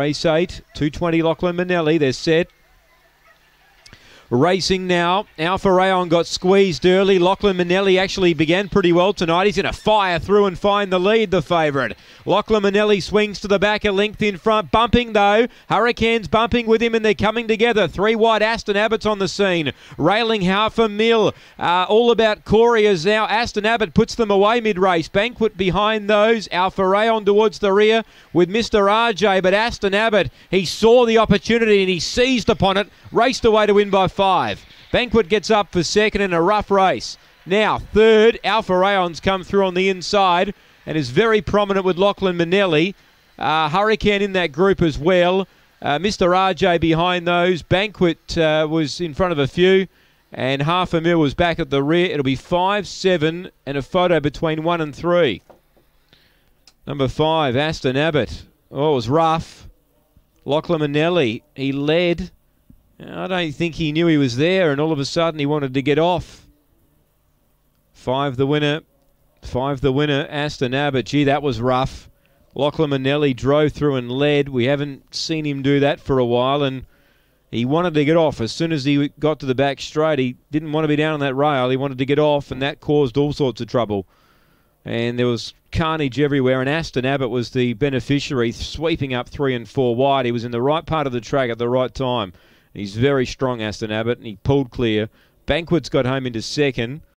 Race 8, 220 Lachlan Manelli. They're set. Racing now. Alpha Rayon got squeezed early. Lachlan Manelli actually began pretty well tonight. He's going to fire through and find the lead, the favourite. Lachlan Manelli swings to the back, a length in front. Bumping though. Hurricanes bumping with him and they're coming together. Three wide Aston Abbott's on the scene. Railing half a mil. Uh, all about Corey as now Aston Abbott puts them away mid race. Banquet behind those. Alpha Rayon towards the rear with Mr. RJ. But Aston Abbott, he saw the opportunity and he seized upon it. Raced away to win by five. Banquet gets up for second in a rough race. Now, third, Alpha Rayon's come through on the inside and is very prominent with Lachlan Manelli. Uh, Hurricane in that group as well. Uh, Mr. RJ behind those. Banquet uh, was in front of a few. And half a mil was back at the rear. It'll be five, seven, and a photo between one and three. Number five, Aston Abbott. Oh, it was rough. Lachlan Manelli, he led. I don't think he knew he was there, and all of a sudden he wanted to get off. Five the winner. Five the winner, Aston Abbott. Gee, that was rough. Lachlan Manelli drove through and led. We haven't seen him do that for a while, and he wanted to get off. As soon as he got to the back straight, he didn't want to be down on that rail. He wanted to get off, and that caused all sorts of trouble. And there was carnage everywhere, and Aston Abbott was the beneficiary, sweeping up three and four wide. He was in the right part of the track at the right time. He's very strong, Aston Abbott, and he pulled clear. Banquet's got home into second.